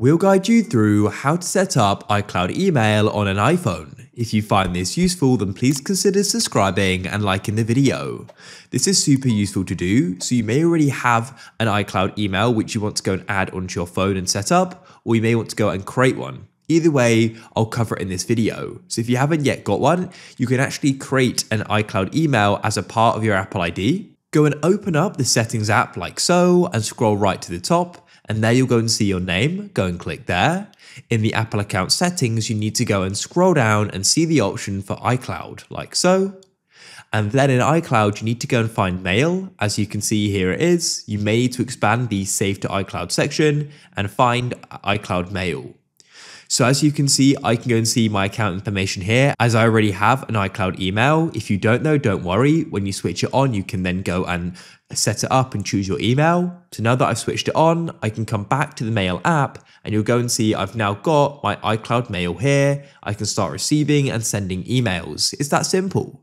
We'll guide you through how to set up iCloud email on an iPhone. If you find this useful, then please consider subscribing and liking the video. This is super useful to do, so you may already have an iCloud email which you want to go and add onto your phone and set up, or you may want to go and create one. Either way, I'll cover it in this video. So if you haven't yet got one, you can actually create an iCloud email as a part of your Apple ID. Go and open up the settings app like so and scroll right to the top and there you'll go and see your name. Go and click there. In the Apple account settings, you need to go and scroll down and see the option for iCloud, like so. And then in iCloud, you need to go and find Mail. As you can see here it is. You may need to expand the Save to iCloud section and find iCloud Mail. So as you can see, I can go and see my account information here as I already have an iCloud email. If you don't know, don't worry. When you switch it on, you can then go and set it up and choose your email. So now that I've switched it on, I can come back to the mail app and you'll go and see I've now got my iCloud mail here. I can start receiving and sending emails. It's that simple.